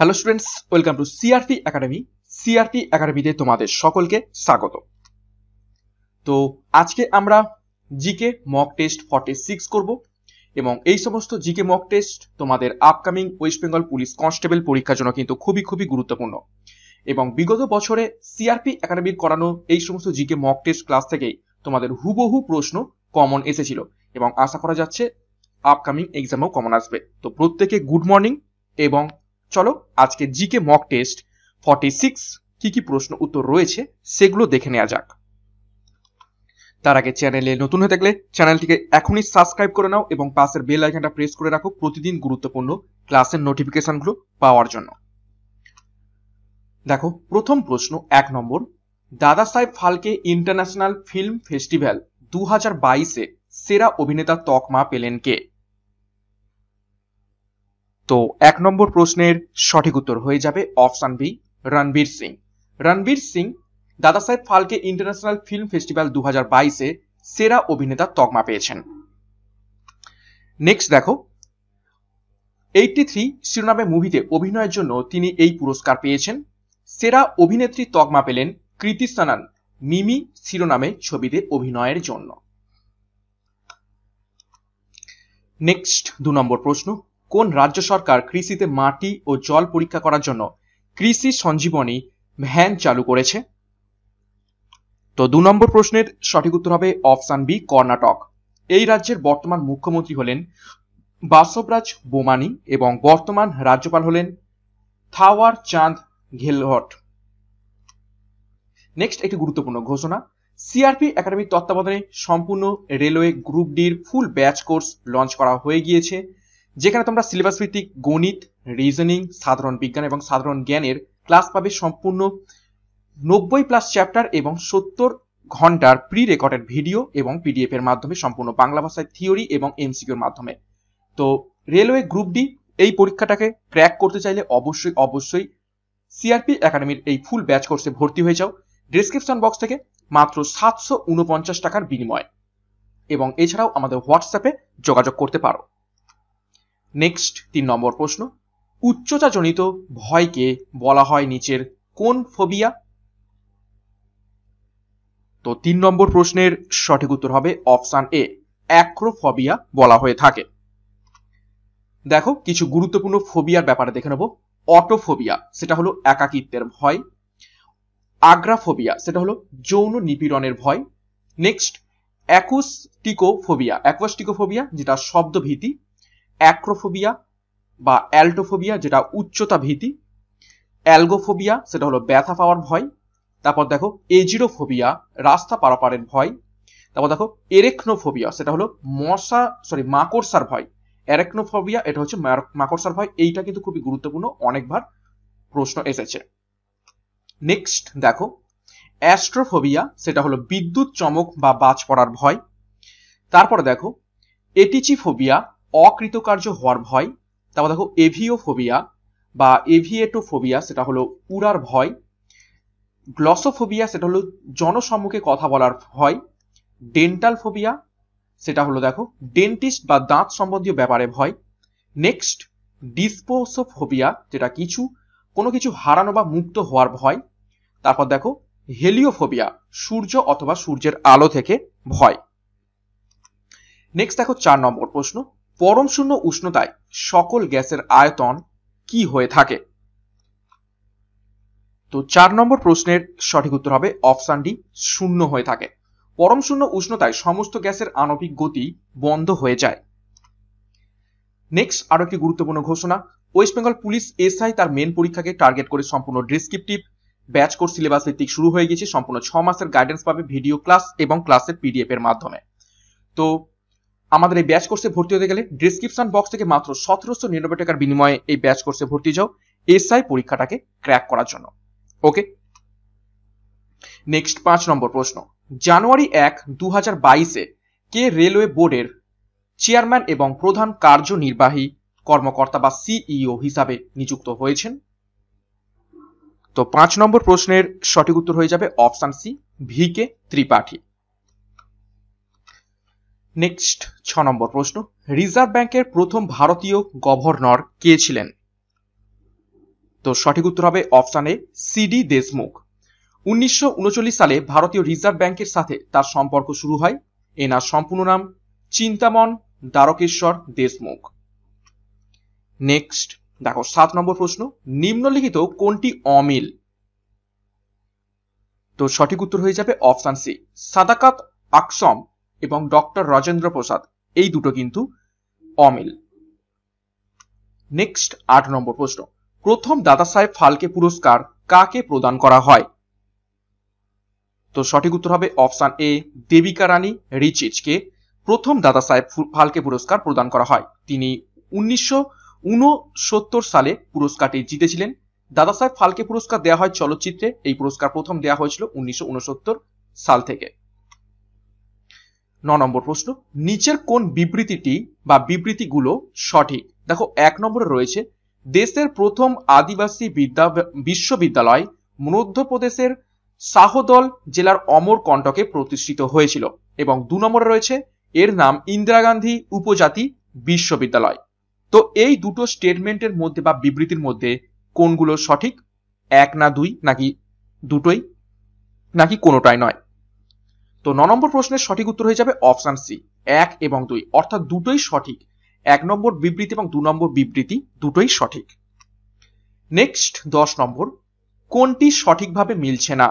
Hello students welcome to CRP academy CRP একাডেমিতে তোমাদের সকলকে স্বাগত। তো আজকে আমরা GK mock test forty six করব এবং এই সমস্ত জিকে মক টেস্ট তোমাদের upcoming West Bengal police constable পরীক্ষার জন্য কিন্তু খুবই খুবই গুরুত্বপূর্ণ। এবং বিগত বছরে সিআরপি একাডেমির করানো এই সমস্ত জিকে মক টেস্ট ক্লাস থেকেই তোমাদের হুবহু প্রশ্ন কমন এসেছিল এবং আশা করা যাচ্ছে আপকামিং এক্সামেও কমন আসবে। তো প্রত্যেকে গুড মর্নিং এবং চলো আজকে GK mock test forty six কি কি প্রশ্ন উত্তর রয়েছে সেগুলো দেখে নেওয়া যাক। তার আগে চ্যানেলে নতুন হয়ে থাকলে চ্যানেলটিকে এখনই সাবস্ক্রাইব করে নাও এবং পাশের বেল আইকনটা প্রেস করে রাখো প্রতিদিন গুরুত্বপূর্ণ ক্লাসের নোটিফিকেশনগুলো পাওয়ার জন্য। দেখো, প্রথম প্রশ্ন এক নম্বর দাদা সাহেব ফালকে ইন্টারন্যাশনাল ফিল্ম ফেস্টিভ্যাল দু হাজার বাইশে সেরা অভিনেতা তকমা পেলেন কে? তো এক নম্বর প্রশ্নের সঠিক উত্তর হয়ে যাবে option B, Ranbir Singh. Ranbir Singh Dadasaheb Phalke international film festival দু হাজার বাইশে সেরা অভিনেতা তকমা পেয়েছেন। নেক্সট দেখো এইটটি থ্রি শিরোনামে মুভিতে অভিনয়ের জন্য তিনি এই পুরস্কার পেয়েছেন। সেরা অভিনেত্রী তকমা পেলেন কৃতি সানান, মিমি শিরোনামে ছবিতে অভিনয়ের জন্য। নেক্সট দু নম্বর প্রশ্ন কোন রাজ্য সরকার কৃষিতে মাটি ও জল পরীক্ষা করার জন্য কৃষি সঞ্জীবনী ভ্যান চালু করেছে? তো দু নম্বর প্রশ্নের সঠিক উত্তর হবে অপশান বি, কর্ণাটক। এই রাজ্যের বর্তমান মুখ্যমন্ত্রী হলেন বাসবরাজ বোমানি এবং বর্তমান রাজ্যপাল হলেন থাওয়ার চাঁদ ঘেলহট। নেক্সট একটি গুরুত্বপূর্ণ ঘোষণা। সিআরপি একাডেমির তত্ত্বাবধানে সম্পূর্ণ রেলওয়ে গ্রুপ ডির ফুল ব্যাচ কোর্স লঞ্চ করা হয়ে গিয়েছে। যেখানে তোমরা সিলেবাস ভিত্তিক গণিত রিজনিং সাধারণ বিজ্ঞান এবং সাধারণ জ্ঞানের ক্লাস পাবে সম্পূর্ণ নব্বই প্লাস চ্যাপ্টার এবং সত্তর ঘণ্টার প্রি রেকর্ডেড ভিডিও এবং পিডিএফ এর মাধ্যমে সম্পূর্ণ বাংলা ভাষায় থিওরি এবং এমসিকিউর মাধ্যমে। তো রেলওয়ে গ্রুপ ডি এই পরীক্ষাটাকে ক্র্যাক করতে চাইলে অবশ্যই অবশ্যই সিআরপি একাডেমির এই ফুল ব্যাচ কোর্সে ভর্তি হয়ে যাও। ডিসক্রিপশন বক্স থেকে মাত্র সাতশো উনপঞ্চাশ টাকার বিনিময়। এবং এছাড়াও আমাদের হোয়াটসঅ্যাপে যোগাযোগ করতে পারো। নেক্সট তিন নম্বর প্রশ্ন। উচ্চতাজনিত ভয়কে বলা হয় নিচের কোন ফোবিয়া তো তিন নম্বর প্রশ্নের সঠিক উত্তর হবে অপশান এ অ্যাক্রোফবিয়া বলা হয়ে থাকে। দেখো, কিছু গুরুত্বপূর্ণ ফোবিয়ার ব্যাপারে দেখে নেব। অটোফোবিয়া সেটা হলো একাকিত্বের ভয়। আগ্রাফোবিয়া, সেটা হলো যৌন নিপীড়নের ভয়। নেক্সট অ্যাকুস্টিকোফোবিয়া অ্যাকোস্টিকোফোবিয়া যেটা শব্দ ভীতি অ্যাক্রোফোবিয়া বা অ্যাল্টোফোবিয়া, যেটা উচ্চতা ভীতি। অ্যালগোফোবিয়া, সেটা হলো ব্যথা পাওয়ার ভয়। তারপর দেখো, এজিরোফোবিয়া, রাস্তা পারাপারের ভয়। তারপর দেখো, এরেকনোফোবিয়া, সেটা হলো মশা সরি মাকড়সার ভয়। এরেকনোফোবিয়া এটা হচ্ছে মাকড়সার ভয়। এইটা কিন্তু খুবই গুরুত্বপূর্ণ, অনেকবার প্রশ্ন এসেছে। নেক্সট দেখো, অ্যাস্ট্রোফোবিয়া, সেটা হলো বিদ্যুৎ চমক বা বাজ পড়ার ভয়। তারপরে দেখো, এটিচিফোবিয়া অকৃতকার্য হওয়ার ভয়, তারপর দেখো এভিওফোবিয়া বা এভিয়েটোফোবিয়া, সেটা হলো উড়ার ভয়। গ্লসোফোবিয়া, সেটা হলো জনসম্মুখে কথা বলার ভয়। ডেন্টাল ফোবিয়া সেটা হলো দেখো ডেন্টিস্ট বা দাঁত সম্বন্ধীয় ব্যাপারে ভয়। নেক্সট, ডিসপোসোফোবিয়া, যেটা কিছু, কোনো কিছু হারানো বা মুক্ত হওয়ার ভয়। তারপর দেখো হেলিওফোবিয়া, সূর্য অথবা সূর্যের আলো থেকে ভয়। নেক্সট দেখো চার নম্বর প্রশ্ন। পরম শূন্য উষ্ণতায় সকল গ্যাসের আয়তন কি হয়ে থাকে? তো চার নম্বর প্রশ্নের সঠিক উত্তর হবে অপশান ডি, শূন্য হয়ে থাকে। পরম শূন্য উষ্ণতায় সমস্ত গ্যাসের আণবিক গতি বন্ধ হয়ে যায়। নেক্সট আরও একটি গুরুত্বপূর্ণ ঘোষণা। ওয়েস্ট বেঙ্গল পুলিশ এসআই তার মেন পরীক্ষাকে টার্গেট করে সম্পূর্ণ ডিসক্রিপটিভ ব্যাচ কোর্স সিলেবাস ভিত্তিক শুরু হয়ে গেছে সম্পূর্ণ ছ মাসের গাইডেন্স পাবে ভিডিও ক্লাস এবং ক্লাসের পিডিএফ এর মাধ্যমে। তো আমাদের এই ব্যাচ কোর্সে ভর্তি হতে গেলে ডিসক্রিপশন বক্স থেকে মাত্র সতেরোশো নিরানব্বই টাকার বিনিময়ে এই ব্যাচ কোর্সে ভর্তি যাও এসআই পরীক্ষাটাকে ক্র্যাক করার জন্য। ওকে নেক্সট পাঁচ নম্বর প্রশ্ন। জানুয়ারি এক দু হাজার বাইশে কে রেলওয়ে বোর্ডের চেয়ারম্যান এবং প্রধান কার্যনির্বাহী কর্মকর্তা বা সিইও হিসাবে নিযুক্ত হয়েছেন? তো পাঁচ নম্বর প্রশ্নের সঠিক উত্তর হয়ে যাবে option C V K Tripathi. Next ছ নম্বর প্রশ্ন। রিজার্ভ ব্যাংকের প্রথম ভারতীয় গভর্নর কে ছিলেন? তো সঠিক উত্তর হবে অপশানে সিডি দেশমুখ। উনিশশো উনচল্লিশ সালে ভারতীয় রিজার্ভ ব্যাংকের সাথে তার সম্পর্ক শুরু হয়। এনার সম্পূর্ণ নাম চিন্তামন দ্বারকেশ্বর দেশমুখ। নেক্সট দেখো, সাত নম্বর প্রশ্ন। নিম্নলিখিত কোনটি অমিল? তো সঠিক উত্তর হয়ে যাবে অপশান সি, সাদাকাত আকসম এবং ডক্টর রাজেন্দ্র প্রসাদ, এই দুটো কিন্তু অমিল। নেক্সট আট নম্বর প্রশ্ন। প্রথম দাদা সাহেব ফালকে পুরস্কার কাকে প্রদান করা হয়? তো সঠিক উত্তর হবে অপশান এ, দেবিকা রানী রিচিজকে প্রথম দাদা সাহেব ফালকে পুরস্কার প্রদান করা হয়। তিনি উনিশশো উনসত্তর সালে পুরস্কারটি জিতেছিলেন। দাদা সাহেব ফালকে পুরস্কার দেওয়া হয় চলচ্চিত্রে। এই পুরস্কার প্রথম দেওয়া হয়েছিল উনিশশো উনসত্তর সাল থেকে। ন নম্বর প্রশ্ন, নিচের কোন বিবৃতিটি বা বিবৃতিগুলো সঠিক? দেখো, এক নম্বরে রয়েছে, দেশের প্রথম আদিবাসী বিদ্যা, বিশ্ববিদ্যালয় মধ্যপ্রদেশের শাহদল জেলার অমর কণ্টকে প্রতিষ্ঠিত হয়েছিল এবং দু নম্বরে রয়েছে, এর নাম ইন্দিরা গান্ধী উপজাতি বিশ্ববিদ্যালয়। তো এই দুটো স্টেটমেন্টের মধ্যে বা বিবৃতির মধ্যে কোনগুলো সঠিক? এক না দুই নাকি দুটোই? নাকি কোনোটাই নয়? তো ন নম্বর প্রশ্নের সঠিক উত্তর হয়ে যাবে অপশান সি, এক এবং দুই। অর্থাৎ দুটোই সঠিক। এক নম্বর বিবৃতি এবং দু নম্বর বিবৃতি দুটোই সঠিক। নেক্সট, দশ নম্বর, কোনটি সঠিকভাবে মিলছে না?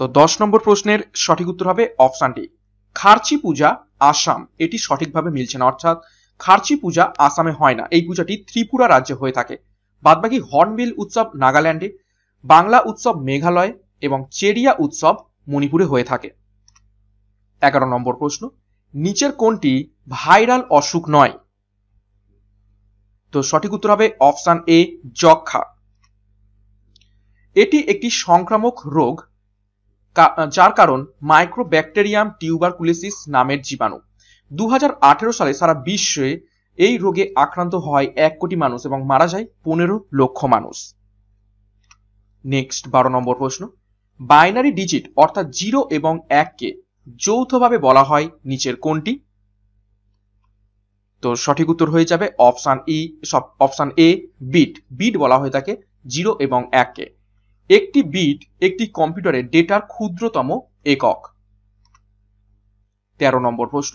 তো দশ নম্বর প্রশ্নের সঠিক উত্তর হবে অপশানটি খার্চি পূজা, আসাম। এটি সঠিকভাবে মিলছে না, অর্থাৎ খার্চি পূজা আসামে হয় না। এই পূজাটি ত্রিপুরা রাজ্যে হয়ে থাকে। বাদবাকি হর্নবিল উৎসব নাগাল্যান্ডে, বাংলা উৎসব মেঘালয় এবং চেরিয়া উৎসব মণিপুরে হয়ে থাকে। এগারো নম্বর প্রশ্ন, নিচের কোনটি ভাইরাল অসুখ নয়? তো সঠিক উত্তর হবে অপশান এ যক্ষা এটি একটি সংক্রামক রোগ যার কারণ মাইক্রোব্যাকটেরিয়াম টিউবারকুলেসিস নামের জীবাণু। দু হাজার আঠেরো সালে সারা বিশ্বে এই রোগে আক্রান্ত হয় এক কোটি মানুষ এবং মারা যায় পনেরো লক্ষ মানুষ। নেক্সট বারো নম্বর প্রশ্ন বাইনারি ডিজিট অর্থাৎ জিরো এবং এককে যৌথভাবে বলা হয় নিচের কোনটি? তো সঠিক উত্তর হয়ে যাবে option E option A beat beat বলা হয়ে থাকে জিরো এবং এককে একটি বিট একটি কম্পিউটারের ডেটার ক্ষুদ্রতম একক। তেরো নম্বর প্রশ্ন।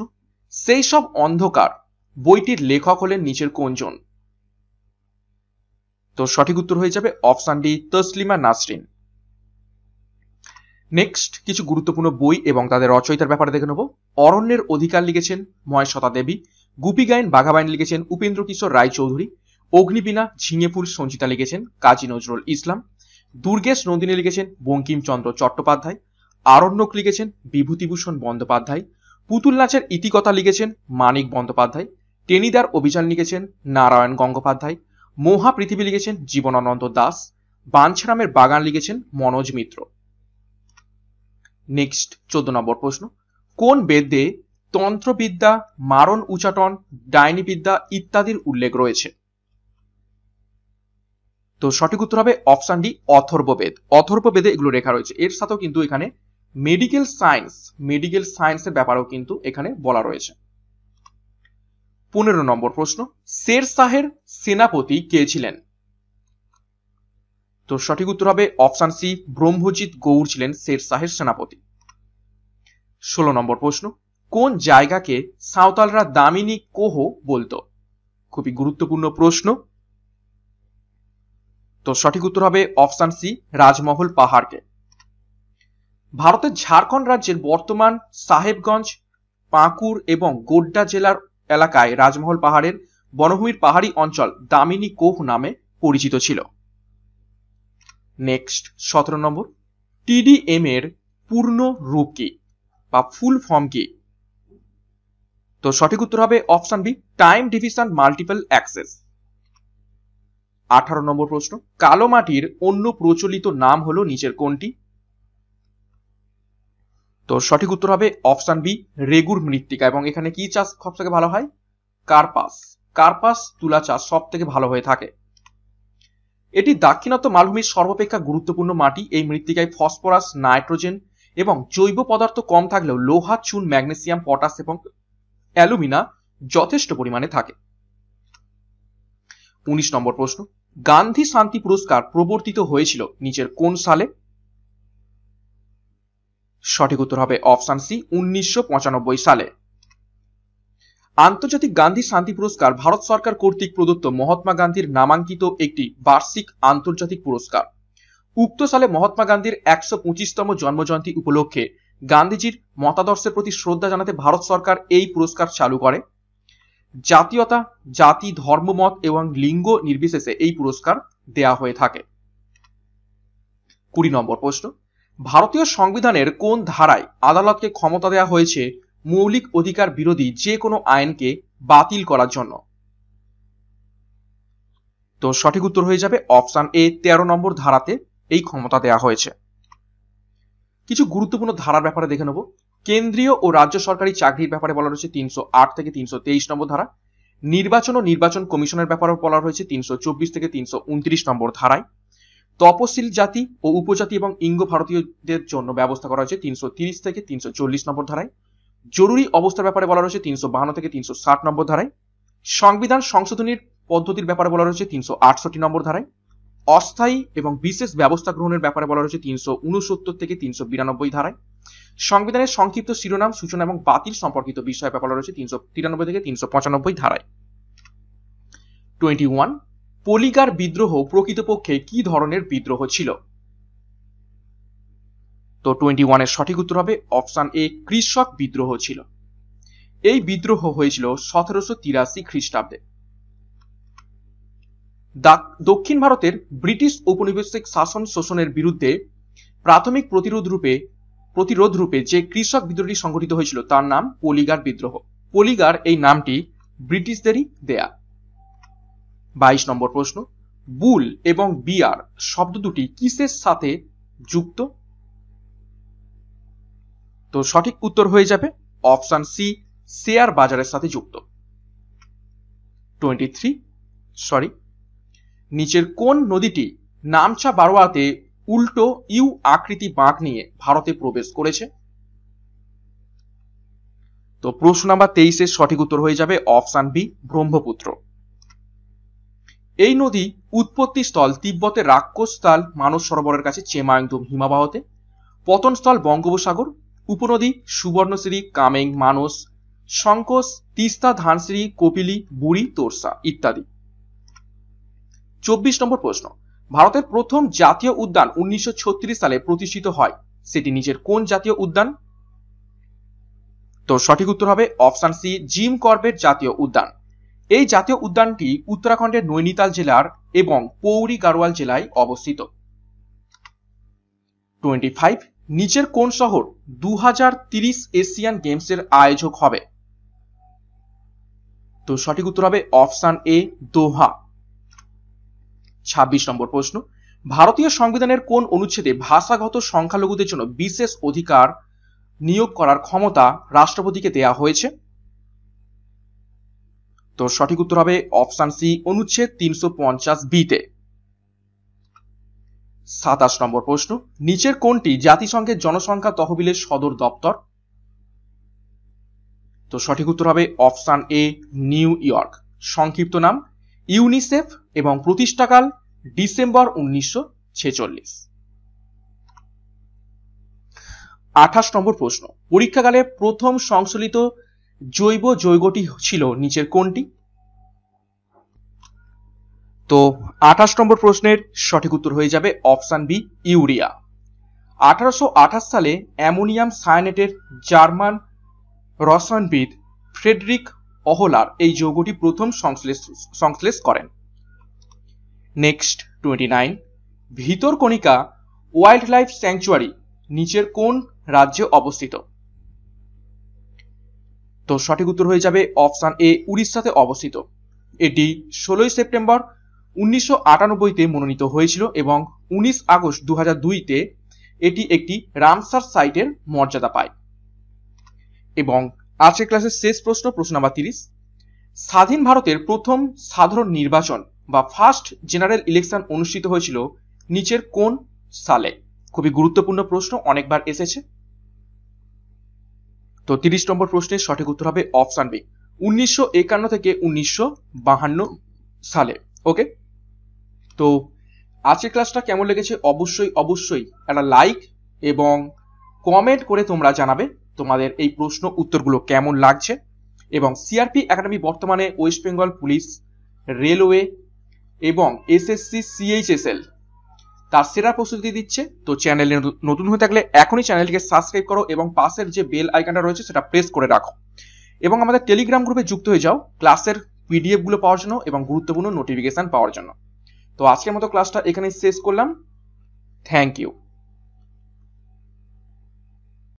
সেই সব অন্ধকার বইটির লেখক হলেন নিচের কোনজন? তো সঠিক উত্তর হয়ে যাবে option D Taslima Nasrin. Next কিছু গুরুত্বপূর্ণ বই এবং তাদের রচয়িতার ব্যাপারে দেখে নেব। অরণ্যের অধিকার লিখেছেন মহেশতা দেবী গুপি গায়ন বাঘাবাইন লিখেছেন উপেন্দ্র কিশোর রায় চৌধুরী অগ্নিবীণা ঝিঙেপুর সঞ্চিতা লিখেছেন কাজী নজরুল ইসলাম। দুর্গেশ নন্দিনী লিখেছেন বঙ্কিমচন্দ্র চট্টোপাধ্যায়। আরণ্যক লিখেছেন বিভূতিভূষণ বন্দ্যোপাধ্যায়। পুতুল নাচের ইতিকথা লিখেছেন মানিক বন্দ্যোপাধ্যায়। টেনিদার অভিযান লিখেছেন নারায়ণ গঙ্গোপাধ্যায়। মহা পৃথিবী লিখেছেন জীবনানন্দ দাস। বাঞ্ছারামের বাগান লিখেছেন মনোজ মিত্র। নেক্সট চোদ্দ নম্বর প্রশ্ন। কোন বেদে তন্ত্রবিদ্যা, মারণ উচাটন, ডাইনিবিদ্যা ইত্যাদির উল্লেখ রয়েছে? তো সঠিক উত্তর হবে অপশন ডি, অথর্ববেদ। অথর্ববেদে এগুলো লেখা রয়েছে। এর সাথেও কিন্তু এখানে মেডিকেল সায়েন্স, মেডিকেল সায়েন্সের ব্যাপারেও কিন্তু এখানে বলা রয়েছে। পনেরো নম্বর প্রশ্ন শের শাহের সেনাপতি কে ছিলেন? তো সঠিক উত্তর হবে অপশান সি, ব্রহ্মজিৎ গৌর ছিলেন শের শাহের সেনাপতি। ষোলো নম্বর প্রশ্ন, কোন জায়গাকে সাঁওতালরা দামিনী কোহ বলতো? খুবই গুরুত্বপূর্ণ প্রশ্ন। তো সঠিক উত্তর হবে অপশান সি, রাজমহল পাহাড়কে। ভারতের ঝাড়খণ্ড রাজ্যের বর্তমান সাহেবগঞ্জ, পাঁকুর এবং গোড্ডা জেলার এলাকায় রাজমহল পাহাড়ের বনভূমির পাহাড়ি অঞ্চল দামিনী কোহ নামে পরিচিত ছিল। নেক্সট সতেরো নম্বর। টিডিএম এর পূর্ণ রূপ কি? বা ফুল ফর্ম কি? তো সঠিক উত্তর হবে option B time division multiple access আঠারো নম্বর প্রশ্ন, কালো মাটির অন্য প্রচলিত নাম হলো নিচের কোনটি? তো সঠিক উত্তর হবে অপশন বি রেগুর মৃত্তিকা। এবং এখানে কি চাষ সব থেকে ভালো হয়? কার্পাস। কার্পাস তুলা চাষ সব থেকে ভালো হয়ে থাকে। এটি দাক্ষিণাত্য মালভূমির সর্বাপেক্ষা গুরুত্বপূর্ণ মাটি। এই মৃত্তিকায় ফসফরাস, নাইট্রোজেন এবং জৈব পদার্থ কম থাকলেও লোহা, চুন, ম্যাগনেসিয়াম, পটাশ এবং অ্যালুমিনা যথেষ্ট পরিমাণে থাকে। উনিশ নম্বর প্রশ্ন। গান্ধী শান্তি পুরস্কার প্রবর্তিত হয়েছিল নিচের কোন সালে? সঠিক উত্তর হবে অপশন সি, উনিশশো পঁচানব্বই সালে। আন্তর্জাতিক গান্ধী শান্তি পুরস্কার ভারত সরকার কর্তৃক প্রদত্ত মহাত্মা গান্ধীর নামাঙ্কিত একটি বার্ষিক আন্তর্জাতিক পুরস্কার। উক্ত সালে মহাত্মা গান্ধীর একশো পঁচিশতম জন্মজয়ন্তী উপলক্ষে গান্ধীজির মতাদর্শের প্রতি শ্রদ্ধা জানাতে ভারত সরকার এই পুরস্কার চালু করে। জাতীয়তা, জাতি ধর্মমত এবং লিঙ্গ নির্বিশেষে এই পুরস্কার দেয়া হয়ে থাকে। কুড়ি নম্বর প্রশ্ন। ভারতীয় সংবিধানের কোন ধারায় আদালতকে ক্ষমতা দেওয়া হয়েছে মৌলিক অধিকার বিরোধী যে কোনো আইনকে বাতিল করার জন্য। তো সঠিক উত্তর হয়ে যাবে অপশন এ, তেরো নম্বর ধারাতে এই ক্ষমতা দেওয়া হয়েছে। কিছু গুরুত্বপূর্ণ ধারার ব্যাপারে দেখে নেব। কেন্দ্রীয় ও রাজ্য সরকারি চাকরির ব্যাপারে বলা রয়েছে তিনশো আট থেকে তিনশো তেইশ নম্বর ধারা। নির্বাচন ও নির্বাচন কমিশনের ব্যাপারে বলা রয়েছে তিনশো চব্বিশ থেকে তিনশো উনত্রিশ নম্বর ধারায়। তপশিল জাতি ও উপজাতি এবং ইঙ্গ ভারতীয়দের জন্য ব্যবস্থা করা হয়েছে তিনশো তিরিশ থেকে তিনশো চল্লিশ নম্বর ধারায়। জরুরি অবস্থার ব্যাপারে বলা রয়েছে তিনশো বাহান্ন থেকে তিনশো ষাট নম্বর ধারায়। সংবিধান সংশোধনীর পদ্ধতির ব্যাপারে বলা রয়েছে তিনশো আটষট্টি নম্বর ধারায়। অস্থায়ী এবং বিশেষ ব্যবস্থা গ্রহণের ব্যাপারে বলা রয়েছে তিনশো উনসত্তর থেকে তিনশো বিরানব্বই ধারায়। সংবিধানের সংক্ষিপ্ত শিরোনাম, সূচনা এবং বাতিল সম্পর্কিত বিষয় ব্যাপারে রয়েছে তিনশো তিরানব্বই থেকে তিনশো পঁচানব্বই ধারায়। টোয়েন্টি ওয়ান, পলিগার বিদ্রোহ প্রকৃতপক্ষে কি ধরনের বিদ্রোহ ছিল? তো টোয়েন্টি ওয়ানের সঠিক উত্তর হবে অপশন এ কৃষক বিদ্রোহ ছিল। এই বিদ্রোহ হয়েছিল সতেরোশো তিরাশি খ্রিস্টাব্দে। দক্ষিণ ভারতের ব্রিটিশ ঔপনিবেশিক শাসন শোষণের বিরুদ্ধে প্রাথমিক প্রতিরোধ রূপে প্রতিরোধ রূপে যে কৃষক বিদ্রোহটি সংঘটিত হয়েছিল, তার নাম পলিগার বিদ্রোহ। পলিগার এই নামটি ব্রিটিশদেরই দেয়া। বাইশ নম্বর প্রশ্ন, বুল এবং বিয়ার শব্দ দুটি কিসের সাথে যুক্ত? তো সঠিক উত্তর হয়ে যাবে অপশন সি, শেয়ার বাজারের সাথে যুক্ত। টোয়েন্টি থ্রি সরি নিচের কোন নদীটি নামচা বারোয়াতে উল্টো ইউ আকৃতি বাঁক নিয়ে ভারতে প্রবেশ করেছে? তো প্রশ্ন নাম্বার তেইশের সঠিক উত্তর হয়ে যাবে অপশান বি, ব্রহ্মপুত্র। এই নদী উৎপত্তি স্থল তিব্বতের রাক্ষসস্থল মানস সরোবরের কাছে চেমায়ংদুম হিমাবাহতে পতনস্থল বঙ্গোপসাগর উপনদী, সুবর্ণশ্রী, কামেং, মানস, শঙ্কস, তিস্তা, ধানশ্রী, কপিলি, বুড়ি, তোরসা ইত্যাদি। চব্বিশ নম্বর প্রশ্ন। ভারতের প্রথম জাতীয় উদ্যান উনিশশো সালে প্রতিষ্ঠিত হয়। সেটি নিজের কোন জাতীয় উদ্যান? তো সঠিক উত্তর হবে অপশন সি, জিম করবেট জাতীয় উদ্যান। এই জাতীয় উদ্যানটি উত্তরাখণ্ডের নৈনিতাল জেলার এবং পৌরি গাড়োয়াল জেলায় অবস্থিত। টোয়েন্টি ফাইভ নিচের কোন শহর দু এশিয়ান গেমসের আয়োজক হবে? তো সঠিক উত্তর হবে অপশন এ, দোহা। ছাব্বিশ নম্বর প্রশ্ন, ভারতীয় সংবিধানের কোন অনুচ্ছেদে ভাষাগত সংখ্যালঘুদের জন্য বিশেষ অধিকার নিয়োগ করার ক্ষমতা রাষ্ট্রপতিকে দেয়া হয়েছে? তো সঠিক উত্তর হবে অপশন সি, অনুচ্ছেদ তিনশো পঞ্চাশ বিতে সাতাশ নম্বর প্রশ্ন, নিচের কোনটি জাতিসংঘের জনসংখ্যা তহবিলের সদর দপ্তর? তো সঠিক উত্তর হবে অপশন এ, নিউ ইয়র্ক। সংক্ষিপ্ত নাম, ইউনিসেফ এবং প্রতিষ্ঠাকাল ডিসেম্বর উনিশশো ছেচল্লিশ। আঠাশ নম্বর প্রশ্ন, পরীক্ষাকালে প্রথম সংশোধিত জৈব যৌগটি ছিল নিচের কোনটি? তো আঠাশ নম্বর প্রশ্নের সঠিক উত্তর হয়ে যাবে অপশান বি, ইউরিয়া। আঠারোশো আঠাশ সালে অ্যামোনিয়াম সায়ানেটের জার্মান রসায়নবিদ ফ্রেডরিক অহলার এই যৌগটি প্রথম সংশ্লেষ সংশ্লেষ করেন। Next, twenty nine. Bhitarkanika wildlife sanctuary নিচের কোন রাজ্যে অবস্থিত? তো সঠিক উত্তর হয়ে যাবে অপশান এ, উড়িষ্যাতে অবস্থিত। এটি ষোলোই সেপ্টেম্বর উনিশশো আটানব্বইতে মনোনীত হয়েছিল এবং উনিশ আগস্ট দু দুইতে এটি একটি রামসার সাইটের মর্যাদা পায়। এবং আজকের ক্লাসের শেষ প্রশ্ন প্রশ্ন নাম্বার তিরিশ। স্বাধীন ভারতের প্রথম সাধারণ নির্বাচন বা ফার্স্ট জেনারেল ইলেকশন অনুষ্ঠিত হয়েছিল নিচের কোন সালে? খুবই গুরুত্বপূর্ণ প্রশ্ন, অনেকবার এসেছে। তো তিরিশ নম্বর প্রশ্নের সঠিক উত্তর হবে অপশান বি, উনিশশো একান্ন থেকে উনিশশো বাহান্ন সালে। ওকে? তো আজকের ক্লাসটা কেমন লেগেছে? অবশ্যই অবশ্যই একটা লাইক এবং কমেন্ট করে তোমরা জানাবে তোমাদের এই প্রশ্ন উত্তরগুলো কেমন লাগছে। এবং সিআরপি একাডেমি বর্তমানে ওয়েস্ট বেঙ্গল পুলিশ রেলওয়ে এবং এসএসসি সিএইচএসএল তার সেরা প্রস্তুতি দিচ্ছে। তো চ্যানেলে নতুন হয়ে থাকলে এখনই চ্যানেলটিকে সাবস্ক্রাইব করো এবং পাশের যে বেল আইকনটা রয়েছে সেটা প্রেস করে রাখো। এবং আমাদের টেলিগ্রাম গ্রুপে যুক্ত হয়ে যাও ক্লাসের পিডিএফগুলো পাওয়ার জন্য এবং গুরুত্বপূর্ণ নোটিফিকেশন পাওয়ার জন্য। তো আজকের মতো ক্লাসটা এখানে শেষ করলাম। Thank you